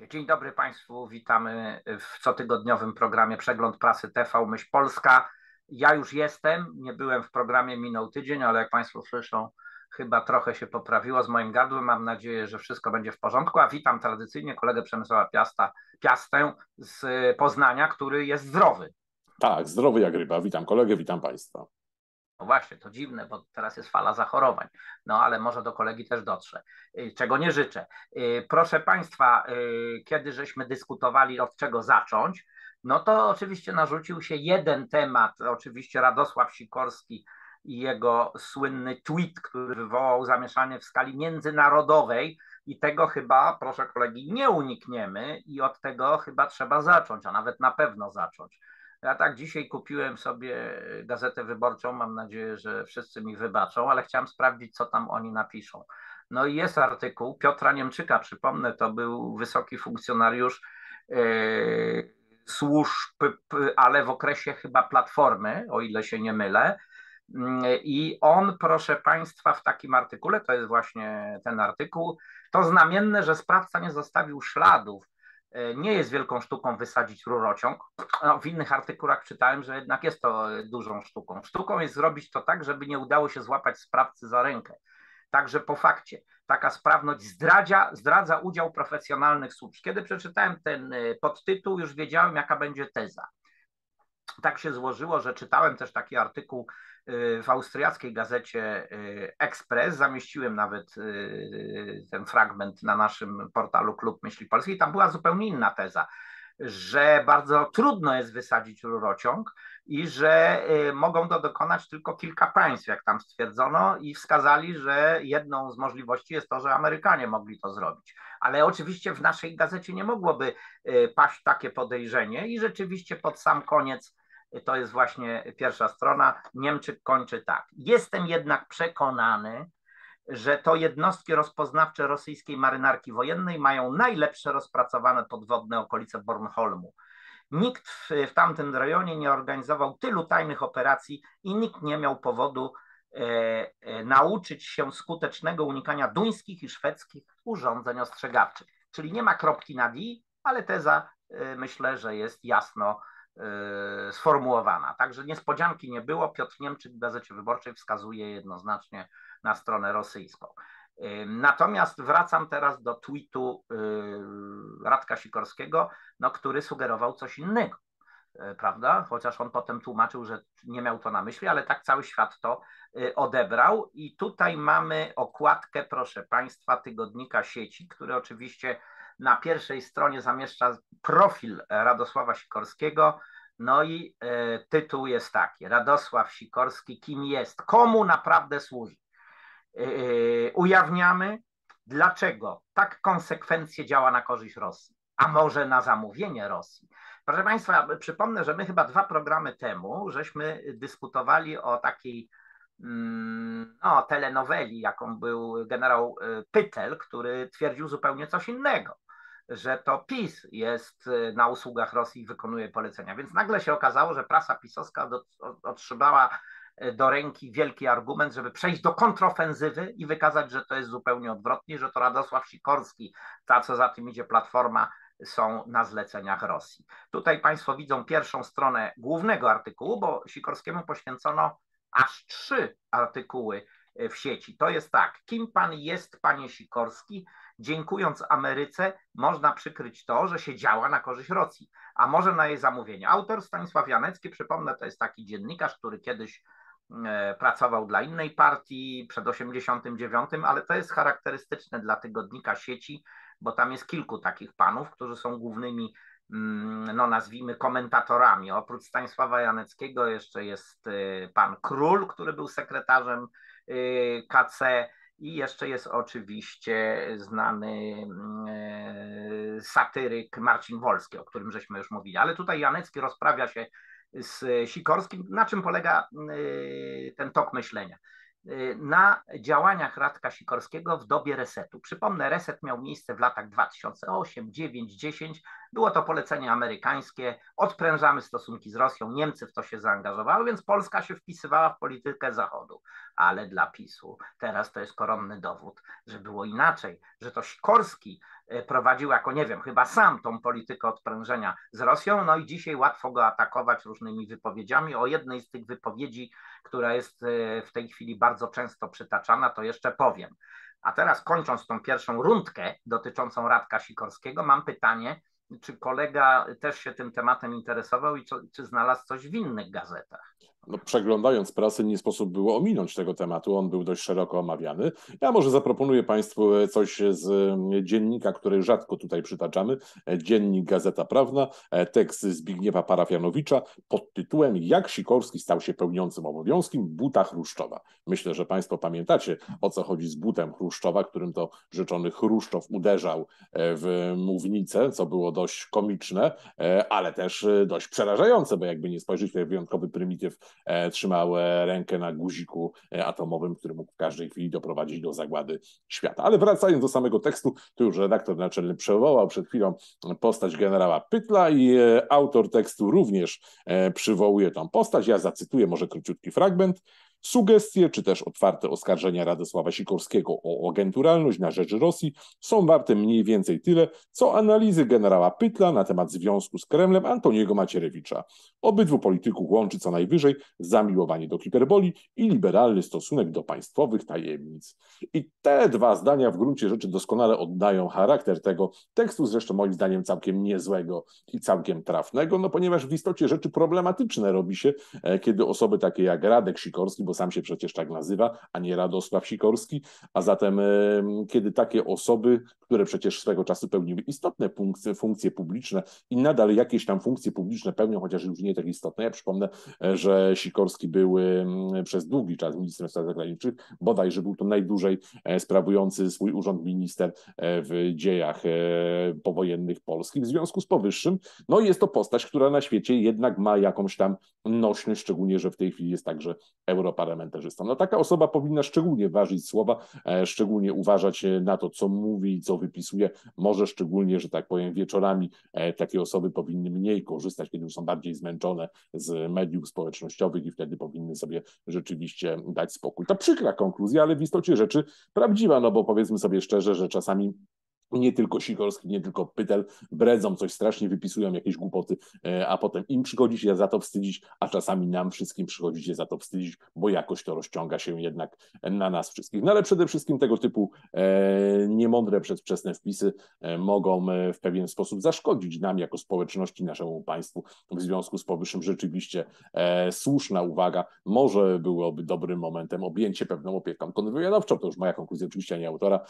Dzień dobry Państwu, witamy w cotygodniowym programie Przegląd Prasy TV Myśl Polska. Ja już jestem, nie byłem w programie, minął tydzień, ale jak Państwo słyszą, chyba trochę się poprawiło z moim gardłem. Mam nadzieję, że wszystko będzie w porządku. A witam tradycyjnie kolegę Przemysława Piasta, Piastę z Poznania, który jest zdrowy. Tak, zdrowy jak ryba. Witam kolegę, witam Państwa. No właśnie, to dziwne, bo teraz jest fala zachorowań. No ale może do kolegi też dotrze, y, czego nie życzę. Y, proszę Państwa, y, kiedy żeśmy dyskutowali, od czego zacząć, no to oczywiście narzucił się jeden temat, oczywiście Radosław Sikorski i jego słynny tweet, który wywołał zamieszanie w skali międzynarodowej i tego chyba, proszę kolegi, nie unikniemy i od tego chyba trzeba zacząć, a nawet na pewno zacząć. Ja tak dzisiaj kupiłem sobie gazetę wyborczą, mam nadzieję, że wszyscy mi wybaczą, ale chciałem sprawdzić, co tam oni napiszą. No i jest artykuł Piotra Niemczyka, przypomnę, to był wysoki funkcjonariusz yy, służb, ale w okresie chyba Platformy, o ile się nie mylę. I on, proszę Państwa, w takim artykule, to jest właśnie ten artykuł, to znamienne, że sprawca nie zostawił śladów E, nie jest wielką sztuką wysadzić rurociąg. No, w innych artykułach czytałem, że jednak jest to dużą sztuką. Sztuką jest zrobić to tak, żeby nie udało się złapać sprawcy za rękę. Także po fakcie taka sprawność zdradzia, zdradza udział profesjonalnych służb. Kiedy przeczytałem ten e, podtytuł, już wiedziałem, jaka będzie teza. Tak się złożyło, że czytałem też taki artykuł w austriackiej gazecie y, Express, zamieściłem nawet y, ten fragment na naszym portalu Klub Myśli Polskiej, tam była zupełnie inna teza, że bardzo trudno jest wysadzić rurociąg i że mogą to dokonać tylko kilka państw, jak tam stwierdzono, i wskazali, że jedną z możliwości jest to, że Amerykanie mogli to zrobić. Ale oczywiście w naszej gazecie nie mogłoby paść takie podejrzenie i rzeczywiście pod sam koniec to jest właśnie pierwsza strona. Niemczyk kończy tak. Jestem jednak przekonany, że to jednostki rozpoznawcze rosyjskiej marynarki wojennej mają najlepsze rozpracowane podwodne okolice Bornholmu. Nikt w, w tamtym rejonie nie organizował tylu tajnych operacji i nikt nie miał powodu e, e, nauczyć się skutecznego unikania duńskich i szwedzkich urządzeń ostrzegawczych. Czyli nie ma kropki nad i, ale teza e, myślę, że jest jasno sformułowana. Także niespodzianki nie było. Piotr Niemczyk w Gazecie Wyborczej wskazuje jednoznacznie na stronę rosyjską. Y, natomiast wracam teraz do tweetu y, Radka Sikorskiego, no, który sugerował coś innego, prawda? Chociaż on potem tłumaczył, że nie miał to na myśli, ale tak cały świat to odebrał. I tutaj mamy okładkę, proszę Państwa, tygodnika sieci, który oczywiście na pierwszej stronie zamieszcza profil Radosława Sikorskiego. No i e, tytuł jest taki: Radosław Sikorski, kim jest, komu naprawdę służy. E, e ujawniamy, dlaczego tak konsekwencje działa na korzyść Rosji, a może na zamówienie Rosji. Proszę Państwa, przypomnę, że my chyba dwa programy temu żeśmy dyskutowali o takiej mm, no, telenoweli, jaką był generał Pytel, który twierdził zupełnie coś innego że to PiS jest y, na usługach Rosji i wykonuje polecenia. Więc nagle się okazało, że prasa pisowska do, otrzymała y, do ręki wielki argument, żeby przejść do kontrofensywy i wykazać, że to jest zupełnie odwrotnie, że to Radosław Sikorski, ta co za tym idzie Platforma, są na zleceniach Rosji. Tutaj Państwo widzą pierwszą stronę głównego artykułu, bo Sikorskiemu poświęcono aż trzy artykuły y, w sieci. To jest tak, kim pan jest, panie Sikorski? Dziękując Ameryce można przykryć to, że się działa na korzyść Rosji, a może na jej zamówienie. Autor Stanisław Janecki, przypomnę, to jest taki dziennikarz, który kiedyś e, pracował dla innej partii przed 89, ale to jest charakterystyczne dla tygodnika sieci, bo tam jest kilku takich panów, którzy są głównymi mm, no nazwijmy komentatorami. Oprócz Stanisława Janeckiego jeszcze jest e, pan Król, który był sekretarzem e, KC, i jeszcze jest oczywiście znany mm, e, satyryk Marcin Wolski, o którym żeśmy już mówili. Ale tutaj Janecki rozprawia się z Sikorskim. Na czym polega e, ten tok myślenia? Y, na działaniach Radka Sikorskiego w dobie resetu. Przypomnę, reset miał miejsce w latach 2008, 9, 10. Było to polecenie amerykańskie. Odprężamy stosunki z Rosją. Niemcy w to się zaangażowały, więc Polska się wpisywała w politykę Zachodu. Ale dla PiSu teraz to jest koronny dowód, że było inaczej, że to Sikorski prowadził jako, nie wiem, chyba sam tą politykę odprężenia z Rosją, no i dzisiaj łatwo go atakować różnymi wypowiedziami. O jednej z tych wypowiedzi, która jest w tej chwili bardzo często przytaczana, to jeszcze powiem. A teraz kończąc tą pierwszą rundkę dotyczącą Radka Sikorskiego, mam pytanie, czy kolega też się tym tematem interesował i co, czy znalazł coś w innych gazetach? No, przeglądając prasę, nie sposób było ominąć tego tematu. On był dość szeroko omawiany. Ja może zaproponuję Państwu coś z mm, dziennika, który rzadko tutaj przytaczamy. Dziennik Gazeta Prawna, tekst Zbigniewa Parafianowicza pod tytułem Jak Sikorski stał się pełniącym obowiązkiem buta Chruszczowa. Myślę, że Państwo pamiętacie, o co chodzi z butem Chruszczowa, którym to rzeczony Chruszczow uderzał e, w mównicę, co było dość komiczne, e, ale też e, dość przerażające, bo jakby nie spojrzeć, to wyjątkowy prymityw E, trzymał e, rękę na guziku e, atomowym, który mógł w każdej chwili doprowadzić do zagłady świata. Ale wracając do samego tekstu, tu już redaktor naczelny przywołał przed chwilą postać generała Pytla i autor tekstu również przywołuje tą postać. Ja zacytuję może króciutki fragment. Sugestie czy też otwarte oskarżenia Radosława Sikorskiego o agenturalność na rzecz Rosji są warte mniej więcej tyle, co analizy generała Pytla na temat związku z Kremlem Antoniego Macierewicza. Obydwu polityków łączy co najwyżej zamiłowanie do hiperboli i liberalny stosunek do państwowych tajemnic. I te dwa zdania w gruncie rzeczy doskonale oddają charakter tego tekstu, zresztą moim zdaniem całkiem niezłego i całkiem trafnego, no ponieważ w istocie rzeczy problematyczne robi się, e, kiedy osoby takie jak Radek Sikorski, bo sam się przecież tak nazywa, a nie Radosław Sikorski. A zatem, kiedy takie osoby, które przecież swego czasu pełniły istotne funkcje, funkcje publiczne i nadal jakieś tam funkcje publiczne pełnią, chociaż już nie tak istotne. Ja przypomnę, e, że Sikorski był przez długi czas ministrem spraw zagranicznych, bodajże był to najdłużej e, sprawujący swój urząd minister e, w dziejach powojennych Polski. W związku z powyższym, no jest to postać, która na świecie jednak ma jakąś tam nośność, szczególnie, że w tej chwili jest także Europa parlamentarzystą. No taka osoba powinna szczególnie ważyć słowa, e, szczególnie uważać e, na to, co mówi i co wypisuje. Może szczególnie, że tak powiem, wieczorami e, takie osoby powinny mniej korzystać, kiedy już są bardziej zmęczone z mediów społecznościowych i wtedy powinny sobie rzeczywiście dać spokój. To przykra konkluzja, ale w istocie rzeczy prawdziwa, no bo powiedzmy sobie szczerze, że czasami nie tylko Sikorski, nie tylko Pytel bredzą coś strasznie, wypisują jakieś głupoty, e, a potem im przychodzi się za to wstydzić, a czasami nam wszystkim przychodzi się za to wstydzić, bo jakoś to rozciąga się jednak na nas wszystkich. No ale przede wszystkim tego typu e, niemądre przedwczesne wpisy e, mogą w pewien sposób zaszkodzić nam jako społeczności, naszemu państwu. W związku z powyższym rzeczywiście słuszna uwaga, może byłoby dobrym momentem objęcie pewną opieką kontrwywiadowczą, to już moja konkluzja oczywiście, nie autora,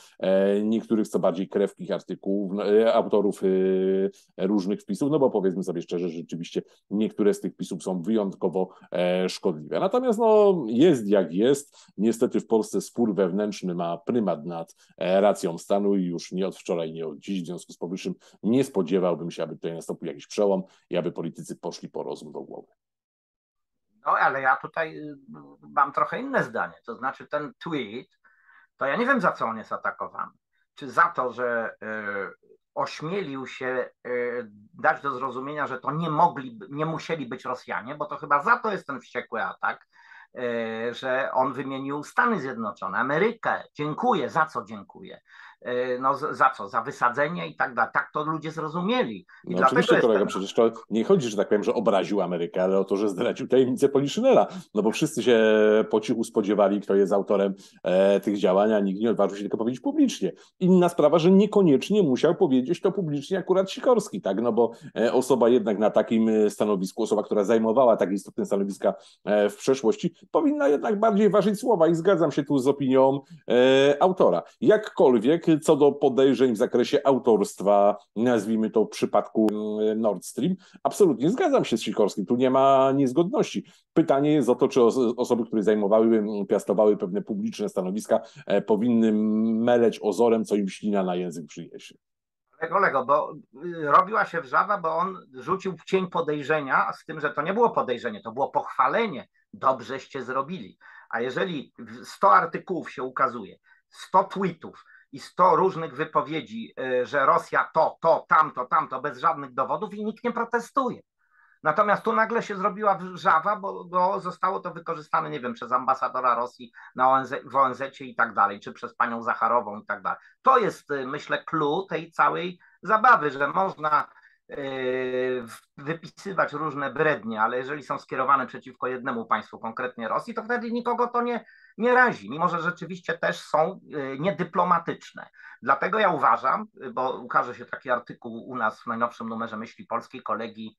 niektórych co bardziej krew krewkich artykułów, no, e, autorów e, różnych wpisów, no bo powiedzmy sobie szczerze, rzeczywiście niektóre z tych wpisów są wyjątkowo e, szkodliwe. Natomiast no, jest jak jest. Niestety w Polsce spór wewnętrzny ma prymat nad racją stanu i już nie od wczoraj, nie od dziś. W związku z powyższym nie spodziewałbym się, aby tutaj nastąpił jakiś przełom i aby politycy poszli po rozum do głowy. No ale ja tutaj y, mam trochę inne zdanie. To znaczy ten tweet, to ja nie wiem za co on jest atakowany czy za to, że e, ośmielił się e, dać do zrozumienia, że to nie mogli, nie musieli być Rosjanie, bo to chyba za to jest ten wściekły atak, e, że on wymienił Stany Zjednoczone, Amerykę. Dziękuję, za co dziękuję. E, no za co? Za wysadzenie i tak dalej. Tak to ludzie zrozumieli. I no oczywiście, kolega, przecież to nie chodzi, że tak powiem, że obraził Amerykę, ale o to, że zdradził tajemnicę Poliszynela. No bo wszyscy się po cichu spodziewali, kto jest autorem e, tych działań, a nikt nie odważył się tego powiedzieć publicznie. Inna sprawa, że niekoniecznie musiał powiedzieć to publicznie akurat Sikorski, tak? No bo e, osoba jednak na takim e, stanowisku, osoba, która zajmowała takie istotne stanowiska w przeszłości, powinna jednak bardziej ważyć słowa i zgadzam się tu z opinią e, autora. Jakkolwiek co do podejrzeń w zakresie autorstwa, nazwijmy to w przypadku mm, Nord Stream, absolutnie zgadzam się z Sikorskim, tu nie ma niezgodności. Pytanie jest o to, czy osoby, które zajmowały, mm, piastowały pewne publiczne stanowiska, e, powinny meleć ozorem, co im ślina na język przyniesie. Kolego, bo y, robiła się wrzawa, bo on rzucił w cień podejrzenia, z tym, że to nie było podejrzenie, to było pochwalenie. Dobrzeście zrobili. A jeżeli 100 artykułów się ukazuje, 100 tweetów, i sto różnych wypowiedzi, y, że Rosja to, to, tamto, tamto, bez żadnych dowodów i nikt nie protestuje. Natomiast tu nagle się zrobiła wrzawa, bo, bo zostało to wykorzystane, nie wiem, przez ambasadora Rosji na ONZ, w ONZ i tak dalej, czy przez panią Zacharową i tak dalej. To jest, y, myślę, clue tej całej zabawy, że można wypisywać różne brednie, ale jeżeli są skierowane przeciwko jednemu państwu, konkretnie Rosji, to wtedy nikogo to nie, nie razi, mimo że rzeczywiście też są y, niedyplomatyczne. Dlatego ja uważam, bo ukaże się taki artykuł u nas w najnowszym numerze Myśli Polskiej kolegi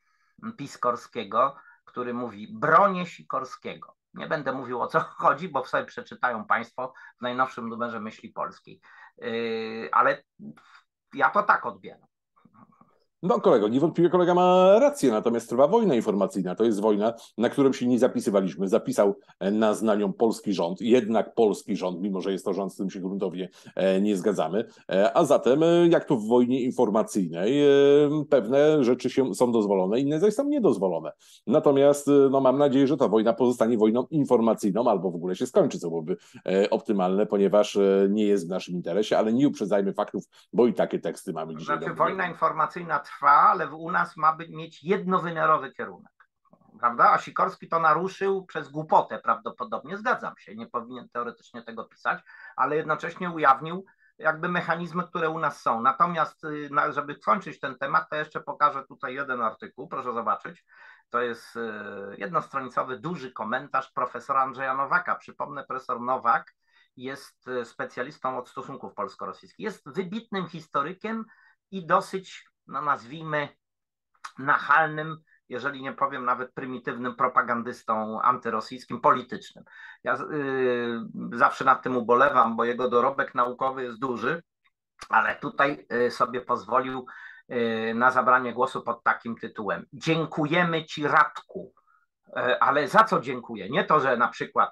Piskorskiego, który mówi bronię Sikorskiego. Nie będę mówił o co chodzi, bo sobie przeczytają Państwo w najnowszym numerze Myśli Polskiej. Yy, ale ja to tak odbieram. No kolego, niewątpliwie kolega ma rację, natomiast trwa wojna informacyjna. To jest wojna, na którą się nie zapisywaliśmy. Zapisał e, nas na nią polski rząd, jednak polski rząd, mimo że jest to rząd, z którym się gruntownie e, nie zgadzamy. E, a zatem, jak to w wojnie informacyjnej, pewne rzeczy się, są dozwolone, inne zaś są niedozwolone. Natomiast no, mam nadzieję, że ta wojna pozostanie wojną informacyjną albo w ogóle się skończy, co byłoby optymalne, ponieważ nie jest w naszym interesie, ale nie uprzedzajmy faktów, bo i takie teksty mamy dzisiaj. Znaczy, wojna informacyjna trwa, ale u nas ma być, mieć jednowymiarowy kierunek. Prawda? A Sikorski to naruszył przez głupotę prawdopodobnie, zgadzam się, nie powinien teoretycznie tego pisać, ale jednocześnie ujawnił jakby mechanizmy, które u nas są. Natomiast, y, żeby kończyć ten temat, to jeszcze pokażę tutaj jeden artykuł, proszę zobaczyć. To jest y, jednostronicowy, duży komentarz profesora Andrzeja Nowaka. Przypomnę, profesor Nowak jest y, specjalistą od stosunków polsko-rosyjskich. Jest wybitnym historykiem i dosyć no nazwijmy, nachalnym, jeżeli nie powiem nawet prymitywnym propagandystą antyrosyjskim, politycznym. Ja y, zawsze nad tym ubolewam, bo jego dorobek naukowy jest duży, ale tutaj y, sobie pozwolił y, na zabranie głosu pod takim tytułem. Dziękujemy Ci, Radku. Ale za co dziękuję? Nie to, że na przykład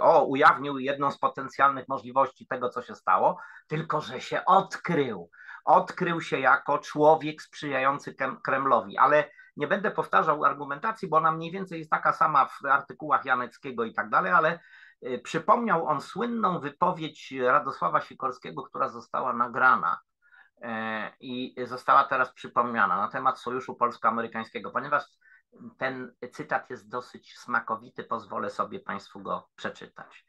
o, ujawnił jedną z potencjalnych możliwości tego, co się stało, tylko że się odkrył odkrył się jako człowiek sprzyjający Kremlowi, ale nie będę powtarzał argumentacji, bo ona mniej więcej jest taka sama w artykułach Janeckiego i tak dalej, ale y, przypomniał on słynną wypowiedź Radosława Sikorskiego, która została nagrana e, i została teraz przypomniana na temat sojuszu polsko-amerykańskiego, ponieważ ten cytat jest dosyć smakowity, pozwolę sobie Państwu go przeczytać.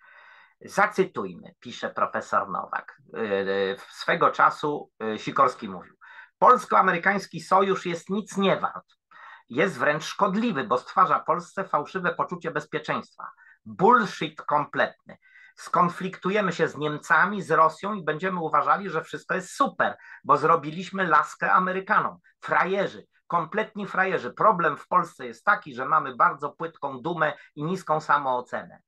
Zacytujmy, pisze profesor Nowak. Y, y, swego czasu y, Sikorski mówił: Polsko-amerykański sojusz jest nic nie wart. Jest wręcz szkodliwy, bo stwarza Polsce fałszywe poczucie bezpieczeństwa. Bullshit kompletny. Skonfliktujemy się z Niemcami, z Rosją i będziemy uważali, że wszystko jest super, bo zrobiliśmy laskę Amerykanom. Frajerzy, kompletni frajerzy. Problem w Polsce jest taki, że mamy bardzo płytką dumę i niską samoocenę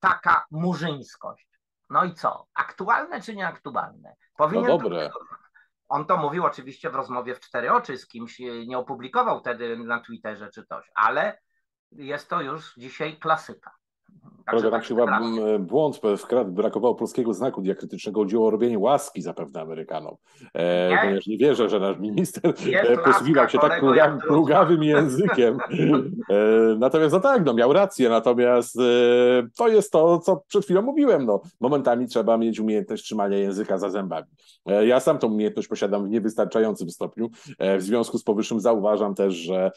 taka murzyńskość. No i co? Aktualne czy nieaktualne? Powinien no dobre. To, on to mówił oczywiście w rozmowie w cztery oczy z kimś, nie opublikował wtedy na Twitterze czy coś, ale jest to już dzisiaj klasyka. Także tak chyba błąd wkradł, brakowało polskiego znaku diakrytycznego, chodziło o robienie łaski zapewne Amerykanom. E, nie? Ponieważ nie wierzę, że nasz minister e, posługiwał się tak plugawym językiem. E, natomiast no tak, no miał rację, natomiast e, to jest to, co przed chwilą mówiłem. No, momentami trzeba mieć umiejętność trzymania języka za zębami. E, ja sam tą umiejętność posiadam w niewystarczającym stopniu. E, w związku z powyższym zauważam też, że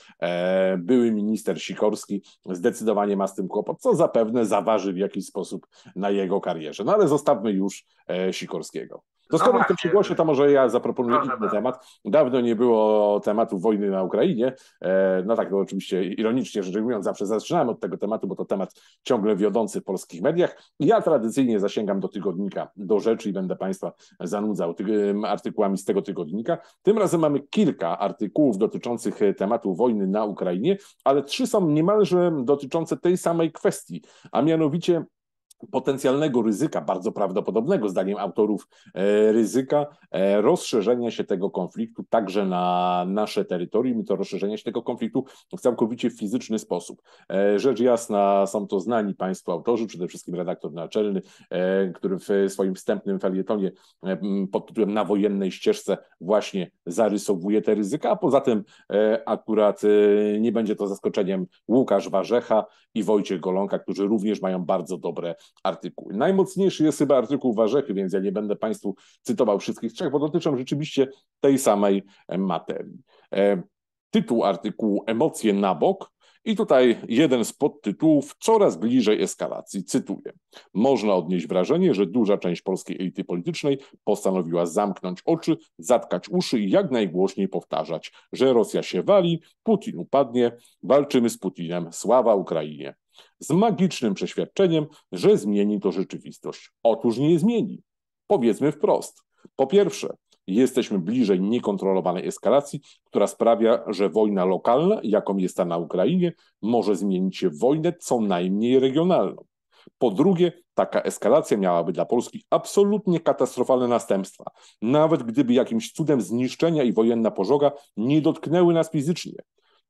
były minister Sikorski zdecydowanie ma z tym kłopot, co zapewne za zaważy w jakiś sposób na jego karierze. No ale zostawmy już e, Sikorskiego. To skoro no w tym przygłosie, to może ja zaproponuję Proszę inny temat. Dawno nie było tematu wojny na Ukrainie. E, no tak, oczywiście ironicznie rzecz ujmując, zawsze zaczynałem od tego tematu, bo to temat ciągle wiodący w polskich mediach. Ja tradycyjnie zasięgam do tygodnika, do rzeczy i będę Państwa zanudzał artykułami z tego tygodnika. Tym razem mamy kilka artykułów dotyczących tematu wojny na Ukrainie, ale trzy są niemalże dotyczące tej samej kwestii, a mianowicie potencjalnego ryzyka, bardzo prawdopodobnego zdaniem autorów e, ryzyka e, rozszerzenia się tego konfliktu także na nasze terytorium i to rozszerzenia się tego konfliktu w całkowicie fizyczny sposób. E, rzecz jasna, są to znani Państwo autorzy, przede wszystkim redaktor naczelny, który w swoim wstępnym felietonie pod tytułem Na wojennej ścieżce właśnie zarysowuje te ryzyka, a poza tym akurat nie będzie to zaskoczeniem Łukasz Warzecha i Wojciech Golonka, którzy również mają bardzo dobre artykuły. Najmocniejszy jest chyba artykuł Warzechy, więc ja nie będę Państwu cytował wszystkich trzech, bo dotyczą rzeczywiście tej samej materii. E, Tytuł artykułu Emocje na bok i tutaj jeden z podtytułów coraz bliżej eskalacji. Cytuję. Można odnieść wrażenie, że duża część polskiej elity politycznej postanowiła zamknąć oczy, zatkać uszy i jak najgłośniej powtarzać, że Rosja się wali, Putin upadnie, walczymy z Putinem, sława Ukrainie. Z magicznym przeświadczeniem, że zmieni to rzeczywistość. Otóż nie zmieni. Powiedzmy wprost. Po pierwsze, jesteśmy bliżej niekontrolowanej eskalacji, która sprawia, że wojna lokalna, jaką jest ta na Ukrainie, może zmienić się w wojnę co najmniej regionalną. Po drugie, taka eskalacja miałaby dla Polski absolutnie katastrofalne następstwa, nawet gdyby jakimś cudem zniszczenia i wojenna pożoga nie dotknęły nas fizycznie.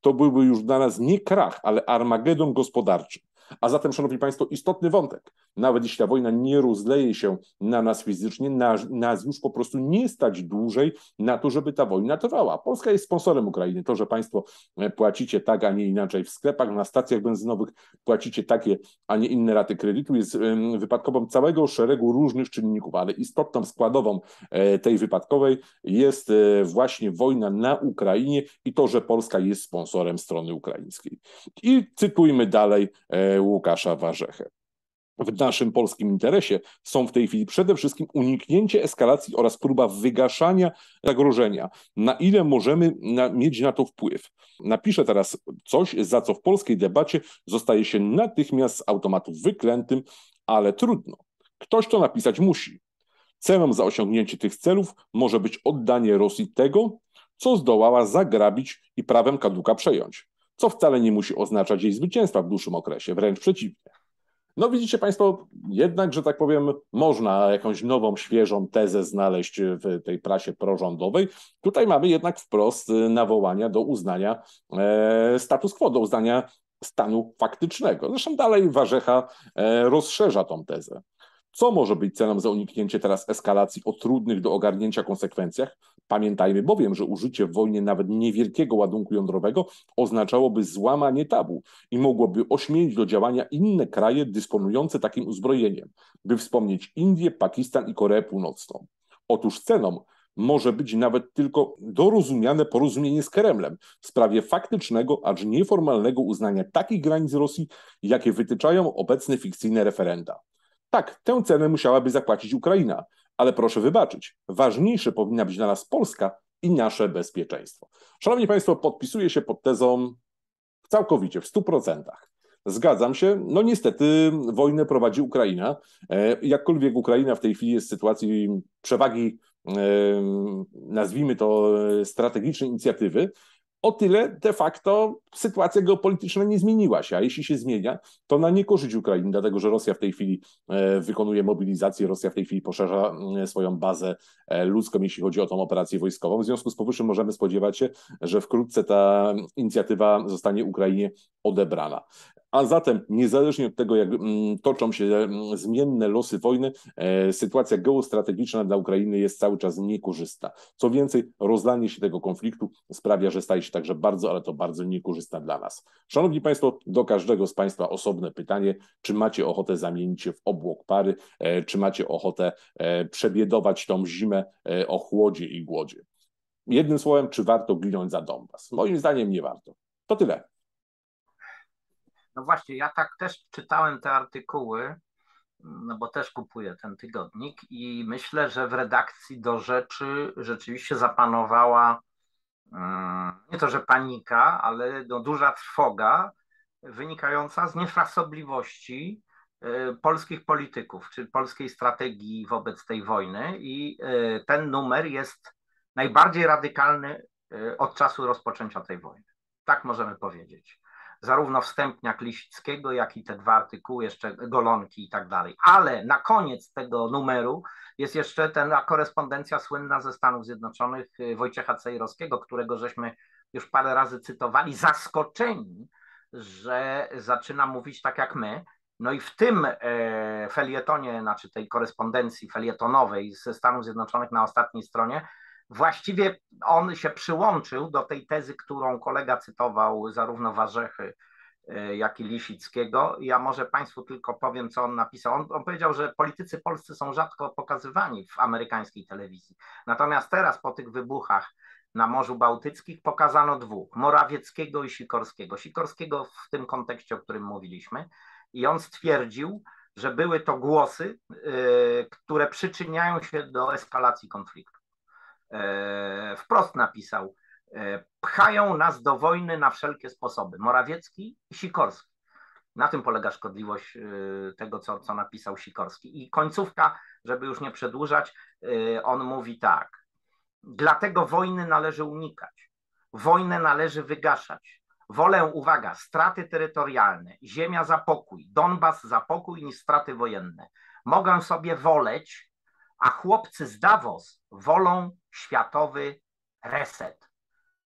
To byłby już dla nas nie krach, ale armagedon gospodarczy. A zatem, Szanowni Państwo, istotny wątek. Nawet jeśli ta wojna nie rozleje się na nas fizycznie, nas, nas już po prostu nie stać dłużej na to, żeby ta wojna trwała. Polska jest sponsorem Ukrainy. To, że Państwo e, płacicie tak, a nie inaczej w sklepach, na stacjach benzynowych, płacicie takie, a nie inne raty kredytu, jest wypadkową całego szeregu różnych czynników, ale istotną składową e, tej wypadkowej jest e, właśnie wojna na Ukrainie i to, że Polska jest sponsorem strony ukraińskiej. I cytujmy dalej Łukasza Warzechę. W naszym polskim interesie są w tej chwili przede wszystkim uniknięcie eskalacji oraz próba wygaszania zagrożenia. Na ile możemy na, mieć na to wpływ? Napiszę teraz coś, za co w polskiej debacie zostaje się natychmiast z automatu wyklętym, ale trudno. Ktoś to napisać musi. Ceną za osiągnięcie tych celów może być oddanie Rosji tego, co zdołała zagrabić i prawem kaduka przejąć co wcale nie musi oznaczać jej zwycięstwa w dłuższym okresie, wręcz przeciwnie. No widzicie Państwo, jednak, że tak powiem, można jakąś nową, świeżą tezę znaleźć w tej prasie prorządowej. Tutaj mamy jednak wprost nawołania do uznania e, status quo, do uznania stanu faktycznego. Zresztą dalej Warzecha e, rozszerza tą tezę. Co może być ceną za uniknięcie teraz eskalacji o trudnych do ogarnięcia konsekwencjach? Pamiętajmy bowiem, że użycie w wojnie nawet niewielkiego ładunku jądrowego oznaczałoby złamanie tabu i mogłoby ośmielić do działania inne kraje dysponujące takim uzbrojeniem, by wspomnieć Indię, Pakistan i Koreę Północną. Otóż ceną może być nawet tylko dorozumiane porozumienie z Kremlem w sprawie faktycznego, acz nieformalnego uznania takich granic Rosji, jakie wytyczają obecne fikcyjne referenda. Tak, tę cenę musiałaby zapłacić Ukraina, ale proszę wybaczyć, ważniejsze powinna być dla nas Polska i nasze bezpieczeństwo. Szanowni Państwo, podpisuję się pod tezą całkowicie, w 100%. Zgadzam się. No niestety wojnę prowadzi Ukraina. E, jakkolwiek Ukraina w tej chwili jest w sytuacji przewagi, e, nazwijmy to strategicznej inicjatywy, o tyle de facto sytuacja geopolityczna nie zmieniła się, a jeśli się zmienia, to na niekorzyść Ukrainy, dlatego że Rosja w tej chwili e, wykonuje mobilizację, Rosja w tej chwili poszerza e, swoją bazę e, ludzką, jeśli chodzi o tą operację wojskową. W związku z powyższym możemy spodziewać się, że wkrótce ta inicjatywa zostanie Ukrainie odebrana. A zatem, niezależnie od tego, jak mm, toczą się zmienne losy wojny, sytuacja geostrategiczna dla Ukrainy jest cały czas niekorzystna. Co więcej, rozlanie się tego konfliktu sprawia, że staje się także bardzo, ale to bardzo niekorzystna dla nas. Szanowni Państwo, do każdego z Państwa osobne pytanie, czy macie ochotę zamienić się w obłok pary, e, czy macie ochotę e, przebiedować tą zimę o chłodzie i głodzie. Jednym słowem, czy warto ginąć za Donbas? Moim zdaniem nie warto. To tyle. No właśnie, ja tak też czytałem te artykuły, no bo też kupuję ten tygodnik i myślę, że w redakcji do rzeczy rzeczywiście zapanowała nie to, że panika, ale no duża trwoga wynikająca z niefrasobliwości y, polskich polityków, czy polskiej strategii wobec tej wojny i y, ten numer jest najbardziej radykalny y, od czasu rozpoczęcia tej wojny. Tak możemy powiedzieć zarówno wstępniak Lisickiego, jak i te dwa artykuły, jeszcze golonki i tak dalej. Ale na koniec tego numeru jest jeszcze ta korespondencja słynna ze Stanów Zjednoczonych y, Wojciecha Cejrowskiego, którego żeśmy już parę razy cytowali, zaskoczeni, że zaczyna mówić tak jak my. No i w tym e, felietonie, znaczy tej korespondencji felietonowej ze Stanów Zjednoczonych na ostatniej stronie, właściwie on się przyłączył do tej tezy, którą kolega cytował, zarówno Warzechy, e, jak i Lisickiego. Ja może Państwu tylko powiem, co on napisał. On, on, powiedział, że politycy polscy są rzadko pokazywani w amerykańskiej telewizji. Natomiast teraz, po tych wybuchach na Morzu Bałtyckim pokazano dwóch, Morawieckiego i Sikorskiego. Sikorskiego w tym kontekście, o którym mówiliśmy. I on stwierdził, że były to głosy, y, które przyczyniają się do eskalacji konfliktu. Y, wprost napisał, y, pchają nas do wojny na wszelkie sposoby. Morawiecki i Sikorski. Na tym polega szkodliwość tego, co, co napisał Sikorski. I końcówka, żeby już nie przedłużać, on mówi tak. Dlatego wojny należy unikać. Wojnę należy wygaszać. Wolę, uwaga, straty terytorialne, ziemia za pokój, Donbas za pokój niż straty wojenne. Mogę sobie woleć, a chłopcy z Davos wolą światowy reset.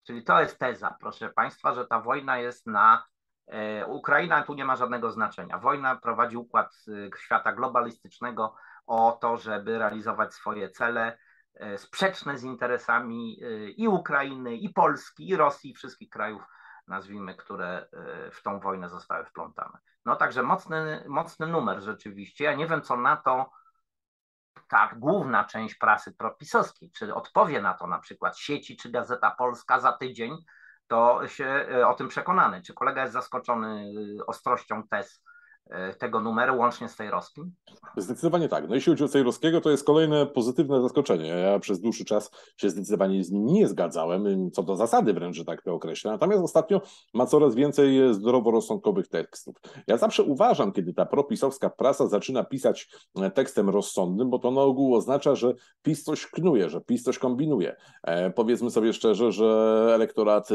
Czyli to jest teza, proszę Państwa, że ta wojna jest na. E, Ukraina tu nie ma żadnego znaczenia. Wojna prowadzi układ e, świata globalistycznego o to, żeby realizować swoje cele e, sprzeczne z interesami i Ukrainy, i Polski, i Rosji, i wszystkich krajów nazwijmy, które w tą wojnę zostały wplątane. No także mocny, mocny numer rzeczywiście. Ja nie wiem, co na to ta główna część prasy propisowskiej, czy odpowie na to na przykład sieci, czy Gazeta Polska za tydzień, to się y, o tym przekonany. Czy kolega jest zaskoczony y, ostrością tez E, tego numeru łącznie z Cejrowskim? Zdecydowanie tak. No jeśli chodzi o Cejrowskiego, to jest kolejne pozytywne zaskoczenie. Ja przez dłuższy czas się zdecydowanie z nim nie zgadzałem, co do zasady wręcz, że tak to określę. Natomiast ostatnio ma coraz więcej zdroworozsądkowych tekstów. Ja zawsze uważam, kiedy ta propisowska prasa zaczyna pisać e, tekstem rozsądnym, bo to na ogół oznacza, że PiS coś knuje, że PiS coś kombinuje. E, powiedzmy sobie szczerze, że elektorat e,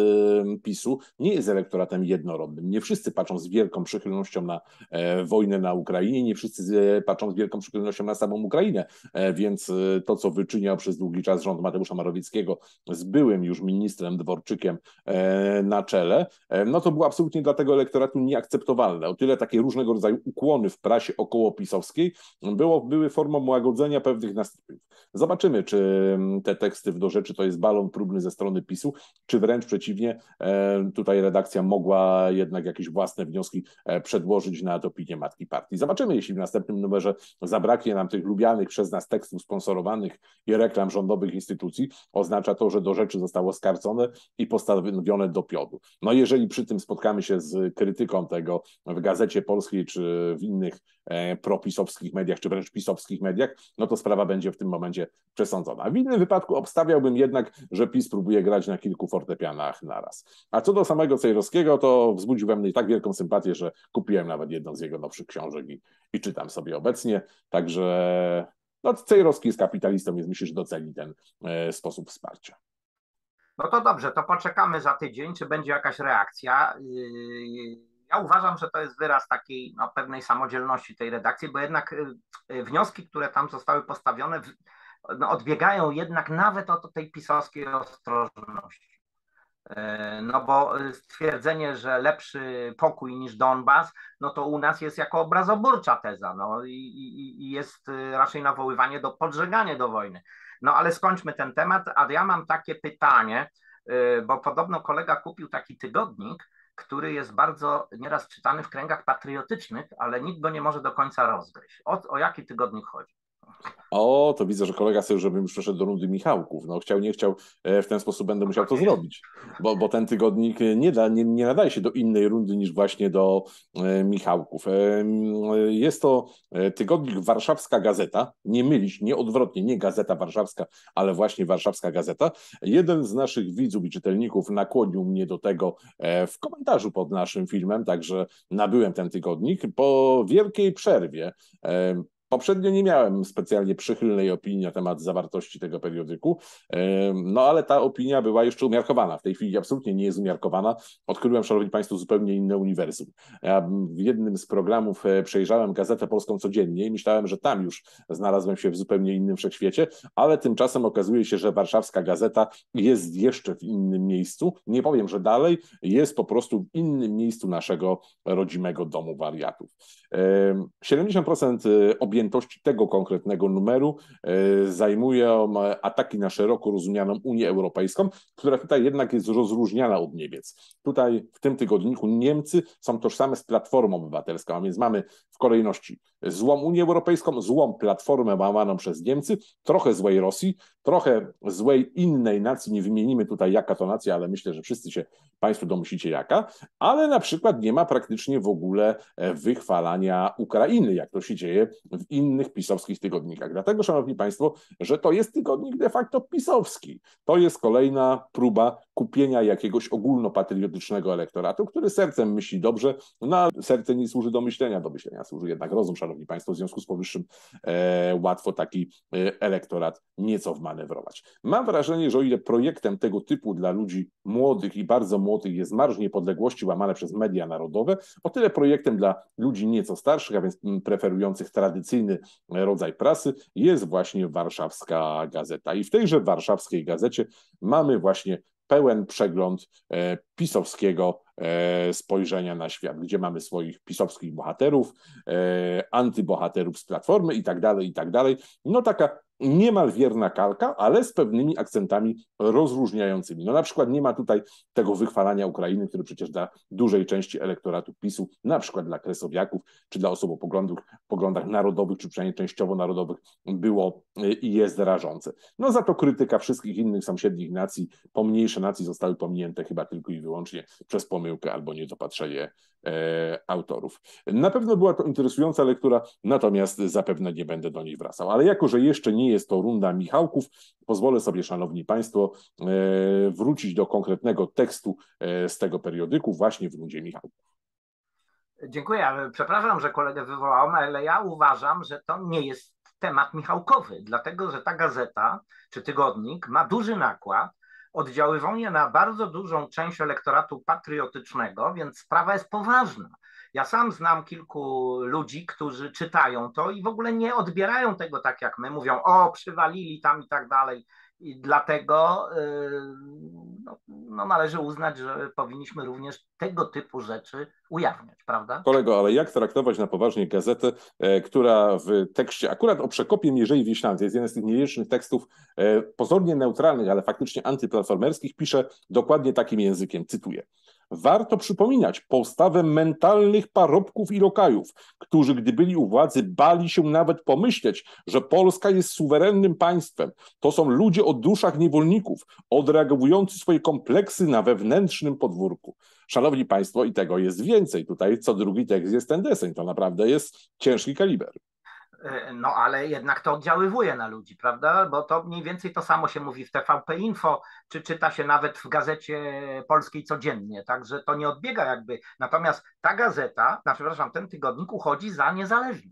PiSu nie jest elektoratem jednorodnym. Nie wszyscy patrzą z wielką przychylnością na e, wojnę na Ukrainie. Nie wszyscy patrzą z wielką przychylnością na samą Ukrainę, e, więc e, to, co wyczyniał przez długi czas rząd Mateusza Morawieckiego z byłym już ministrem Dworczykiem e, na czele, no to było absolutnie dla tego elektoratu nieakceptowalne. O tyle takie różnego rodzaju ukłony w prasie okołopisowskiej było, były formą łagodzenia pewnych nastrojów. Zobaczymy, czy te teksty w do rzeczy to jest balon próbny ze strony PiSu, czy wręcz przeciwnie, tutaj redakcja mogła jednak jakieś własne wnioski przedłożyć na to opinię matki partii. Zobaczymy, jeśli w następnym numerze zabraknie nam tych lubianych przez nas tekstów sponsorowanych i reklam rządowych instytucji, oznacza to, że do rzeczy zostało skarcone i postawione do piodu. No jeżeli przy tym spotkamy się z krytyką tego w Gazecie Polskiej czy w innych propisowskich mediach, czy wręcz pisowskich mediach, no to sprawa będzie w tym momencie przesądzona. W innym wypadku obstawiałbym jednak, że PiS próbuje grać na kilku fortepianach naraz. A co do samego Cejrowskiego, to wzbudził we mnie tak wielką sympatię, że kupiłem nawet jedną z jego nowszych książek i, i czytam sobie obecnie. Także no, Cejrowski jest kapitalistą, więc myślę, że doceni ten e, sposób wsparcia. No to dobrze, to poczekamy za tydzień, czy będzie jakaś reakcja. Yy, ja uważam, że to jest wyraz takiej no, pewnej samodzielności tej redakcji, bo jednak yy, wnioski, które tam zostały postawione, no, odbiegają jednak nawet od tej pisowskiej ostrożności. E, no bo e, stwierdzenie, że lepszy pokój niż Donbas, no to u nas jest jako obrazoburcza teza, no i, i, i jest raczej nawoływanie do podżegania do wojny. No ale skończmy ten temat, a ja mam takie pytanie, bo podobno kolega kupił taki tygodnik, który jest bardzo nieraz czytany w kręgach patriotycznych, ale nikt go nie może do końca rozgryźć. O, o jaki tygodnik chodzi? O, to widzę, że kolega chce, żebym już przeszedł do rundy Michałków. No chciał, nie chciał, e, w ten sposób będę musiał to zrobić, bo, bo ten tygodnik nie, da, nie, nie nadaje się do innej rundy niż właśnie do e, Michałków. E, jest to tygodnik Warszawska Gazeta, nie mylić, nie odwrotnie, nie Gazeta Warszawska, ale właśnie Warszawska Gazeta. Jeden z naszych widzów i czytelników nakłonił mnie do tego w komentarzu pod naszym filmem, także nabyłem ten tygodnik. Po wielkiej przerwie Poprzednio nie miałem specjalnie przychylnej opinii na temat zawartości tego periodyku, no ale ta opinia była jeszcze umiarkowana. W tej chwili absolutnie nie jest umiarkowana. Odkryłem, szanowni państwo, zupełnie inne uniwersum. Ja w jednym z programów e, przejrzałem Gazetę Polską codziennie i myślałem, że tam już znalazłem się w zupełnie innym wszechświecie, ale tymczasem okazuje się, że warszawska gazeta jest jeszcze w innym miejscu. Nie powiem, że dalej, jest po prostu w innym miejscu naszego rodzimego domu wariatów. 70% y, objętości tego konkretnego numeru y, zajmują ataki na szeroko rozumianą Unię Europejską, która tutaj jednak jest rozróżniana od Niemiec. Tutaj w tym tygodniku Niemcy są tożsame z Platformą Obywatelską, a więc mamy w kolejności złą Unię Europejską, złą Platformę łamaną przez Niemcy, trochę złej Rosji, trochę złej innej nacji, nie wymienimy tutaj jaka to nacja, ale myślę, że wszyscy się Państwo domyślicie jaka, ale na przykład nie ma praktycznie w ogóle e, wychwalania Ukrainy, jak to się dzieje w innych pisowskich tygodnikach. Dlatego, Szanowni Państwo, że to jest tygodnik de facto pisowski. To jest kolejna próba kupienia jakiegoś ogólnopatriotycznego elektoratu, który sercem myśli dobrze, no a serce nie służy do myślenia, do myślenia służy jednak rozum, Szanowni Państwo, w związku z powyższym e, łatwo taki e, elektorat nieco wmanewrować. Mam wrażenie, że o ile projektem tego typu dla ludzi młodych i bardzo młodych jest Marsz Niepodległości łamane przez media narodowe, o tyle projektem dla ludzi nieco starszych, a więc preferujących tradycyjny rodzaj prasy, jest właśnie warszawska gazeta. I w tejże warszawskiej gazecie mamy właśnie pełen przegląd e, pisowskiego e, spojrzenia na świat, gdzie mamy swoich pisowskich bohaterów, e, antybohaterów z Platformy i tak dalej, i tak dalej. No taka niemal wierna kalka, ale z pewnymi akcentami rozróżniającymi. No na przykład nie ma tutaj tego wychwalania Ukrainy, który przecież dla dużej części elektoratu PiSu, na przykład dla kresowiaków, czy dla osób o poglądach, poglądach narodowych, czy przynajmniej częściowo narodowych, było y, i jest rażące. No za to krytyka wszystkich innych sąsiednich nacji, pomniejsze nacji zostały pominięte chyba tylko i wyłącznie przez pomyłkę albo niedopatrzenie e, autorów. Na pewno była to interesująca lektura, natomiast zapewne nie będę do niej wracał. Ale jako, że jeszcze nie jest to runda Michałków, pozwolę sobie, Szanowni Państwo, e, wrócić do konkretnego tekstu e, z tego periodyku właśnie w rundzie Michałków. Dziękuję. Przepraszam, że kolegę wywołałem, ale ja uważam, że to nie jest temat Michałkowy, dlatego że ta gazeta czy tygodnik ma duży nakład oddziaływanie na bardzo dużą część elektoratu patriotycznego, więc sprawa jest poważna. Ja sam znam kilku ludzi, którzy czytają to i w ogóle nie odbierają tego tak jak my, mówią, o, przywalili tam i tak dalej. I dlatego yy, no, no, należy uznać, że powinniśmy również tego typu rzeczy ujawniać, prawda? Kolego, ale jak traktować na poważnie gazetę, e, która w tekście, akurat o przekopie Mierzei Wiślance, jest jeden z tych nielicznych tekstów e, pozornie neutralnych, ale faktycznie antyplatformerskich, pisze dokładnie takim językiem, cytuję. Warto przypominać postawę mentalnych parobków i lokajów, którzy gdy byli u władzy bali się nawet pomyśleć, że Polska jest suwerennym państwem. To są ludzie o duszach niewolników, odreagowujący swoje kompleksy na wewnętrznym podwórku. Szanowni Państwo, i tego jest więcej. Tutaj co drugi tekst jest ten deseń. To naprawdę jest ciężki kaliber. E, no ale jednak to oddziaływuje na ludzi, prawda? Bo to mniej więcej to samo się mówi w TVP Info, czy czyta się nawet w gazecie polskiej codziennie, także to nie odbiega jakby. Natomiast ta gazeta, na przepraszam, ten tygodnik uchodzi za niezależny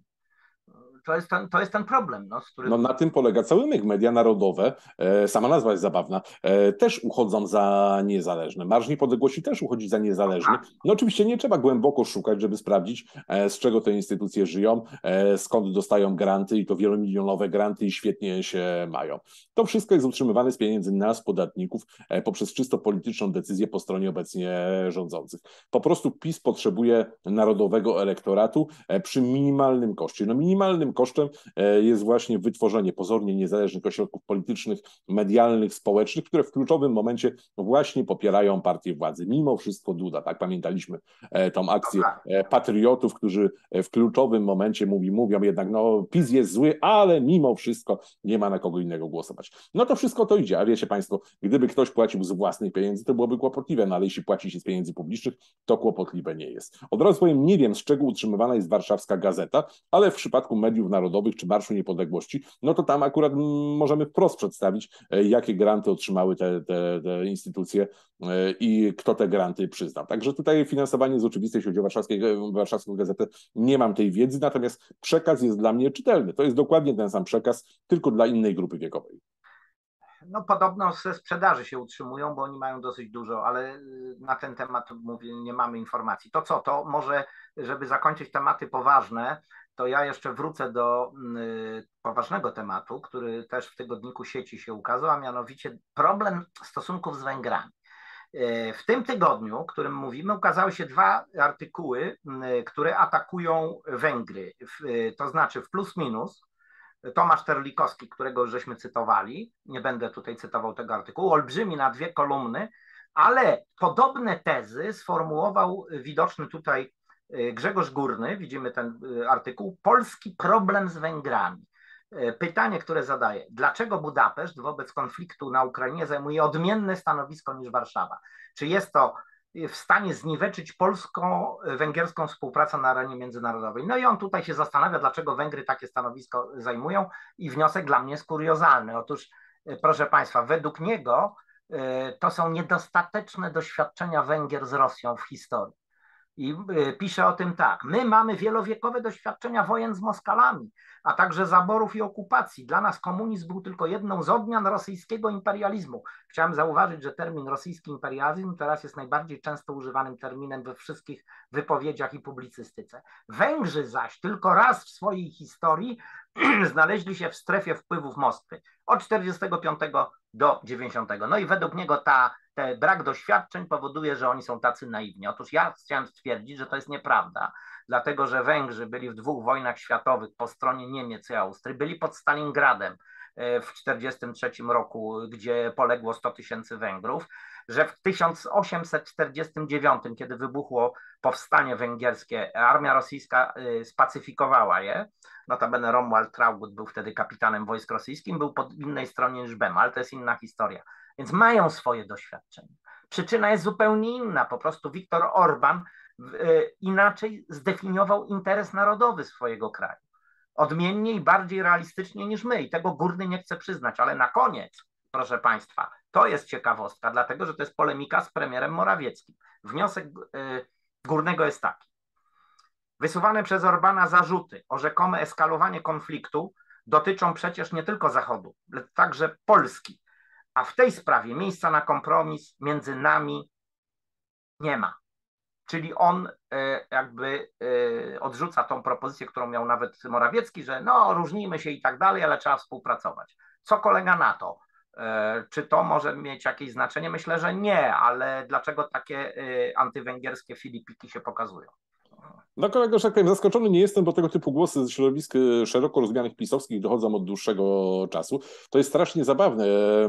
to jest ten, to jest ten problem. No, z którym... no na tym polega cały myk. Media narodowe, e, sama nazwa jest zabawna, e, też uchodzą za niezależne. Marsz Niepodległości też uchodzi za niezależny. No oczywiście nie trzeba głęboko szukać, żeby sprawdzić, e, z czego te instytucje żyją, e, skąd dostają granty i to wielomilionowe granty i świetnie się mają. To wszystko jest utrzymywane z pieniędzy nas, podatników, e, poprzez czysto polityczną decyzję po stronie obecnie rządzących. Po prostu PiS potrzebuje narodowego elektoratu e, przy minimalnym koszcie. No minimalnym kosztem e, jest właśnie wytworzenie pozornie niezależnych ośrodków politycznych, medialnych, społecznych, które w kluczowym momencie właśnie popierają partię władzy. Mimo wszystko Duda, tak pamiętaliśmy e, tą akcję e, patriotów, którzy w kluczowym momencie mówi, mówią jednak, no PiS jest zły, ale mimo wszystko nie ma na kogo innego głosować. No to wszystko to idzie, a wiecie Państwo, gdyby ktoś płacił z własnych pieniędzy, to byłoby kłopotliwe, no ale jeśli płaci się z pieniędzy publicznych, to kłopotliwe nie jest. Od razu powiem, nie wiem z czego utrzymywana jest warszawska gazeta, ale w przypadku mediów mediów narodowych czy Marszu Niepodległości, no to tam akurat możemy wprost przedstawić, e, jakie granty otrzymały te, te, te instytucje e, i kto te granty przyznał. Także tutaj finansowanie jest oczywiste, jeśli chodzi o warszawską gazetę, nie mam tej wiedzy, natomiast przekaz jest dla mnie czytelny. To jest dokładnie ten sam przekaz, tylko dla innej grupy wiekowej. No podobno ze sprzedaży się utrzymują, bo oni mają dosyć dużo, ale y, na ten temat mówię, nie mamy informacji. To co, to może, żeby zakończyć tematy poważne, to ja jeszcze wrócę do y, poważnego tematu, który też w tygodniku sieci się ukazał, a mianowicie problem stosunków z Węgrami. W tym tygodniu, o którym mówimy, ukazały się dwa artykuły, które atakują Węgry, to znaczy w plus minus. Tomasz Terlikowski, którego żeśmy cytowali, nie będę tutaj cytował tego artykułu, olbrzymi na dwie kolumny, ale podobne tezy sformułował widoczny tutaj Grzegorz Górny, widzimy ten artykuł, Polski problem z Węgrami. E, pytanie, które zadaję, dlaczego Budapeszt wobec konfliktu na Ukrainie zajmuje odmienne stanowisko niż Warszawa? Czy jest to w stanie zniweczyć polsko-węgierską współpracę na arenie międzynarodowej? No i on tutaj się zastanawia, dlaczego Węgry takie stanowisko zajmują i wniosek dla mnie jest kuriozalny. Otóż, e, proszę Państwa, według niego e, to są niedostateczne doświadczenia Węgier z Rosją w historii. I pisze o tym tak. My mamy wielowiekowe doświadczenia wojen z Moskalami a także zaborów i okupacji. Dla nas komunizm był tylko jedną z odmian rosyjskiego imperializmu. Chciałem zauważyć, że termin rosyjski imperializm teraz jest najbardziej często używanym terminem we wszystkich wypowiedziach i publicystyce. Węgrzy zaś tylko raz w swojej historii znaleźli się w strefie wpływów Moskwy od 45 do 90. No i według niego ta, ten brak doświadczeń powoduje, że oni są tacy naiwni. Otóż ja chciałem stwierdzić, że to jest nieprawda dlatego że Węgrzy byli w dwóch wojnach światowych po stronie Niemiec i Austrii, byli pod Stalingradem w 1943 roku, gdzie poległo 100 tysięcy Węgrów, że w 1849, kiedy wybuchło powstanie węgierskie, armia rosyjska e, spacyfikowała je. Notabene Romuald Traugott był wtedy kapitanem wojsk rosyjskich, był po innej stronie niż Bem, ale to jest inna historia. Więc mają swoje doświadczenie. Przyczyna jest zupełnie inna. Po prostu Viktor Orban E, inaczej zdefiniował interes narodowy swojego kraju. Odmiennie i bardziej realistycznie niż my. I tego Górny nie chce przyznać. Ale na koniec, proszę Państwa, to jest ciekawostka, dlatego że to jest polemika z premierem Morawieckim. Wniosek e, Górnego jest taki. Wysuwane przez Orbana zarzuty o rzekome eskalowanie konfliktu dotyczą przecież nie tylko Zachodu, lecz także Polski. A w tej sprawie miejsca na kompromis między nami nie ma. Czyli on e, jakby e, odrzuca tą propozycję, którą miał nawet Morawiecki, że no różnimy się i tak dalej, ale trzeba współpracować. Co kolega na to? E, czy to może mieć jakieś znaczenie? Myślę, że nie, ale dlaczego takie antywęgierskie filipiki się pokazują? No kolego, powiem, zaskoczony nie jestem, bo tego typu głosy z środowisk e, szeroko rozumianych pisowskich dochodzą od dłuższego czasu. To jest strasznie zabawne, e,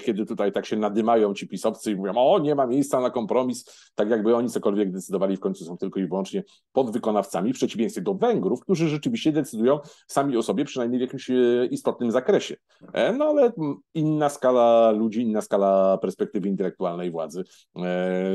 kiedy tutaj tak się nadymają ci pisowcy i mówią, o nie ma miejsca na kompromis, tak jakby oni cokolwiek decydowali, w końcu są tylko i wyłącznie podwykonawcami, w przeciwieństwie do Węgrów, którzy rzeczywiście decydują sami o sobie, przynajmniej w jakimś e, istotnym zakresie. No ale inna skala ludzi, inna skala perspektywy intelektualnej władzy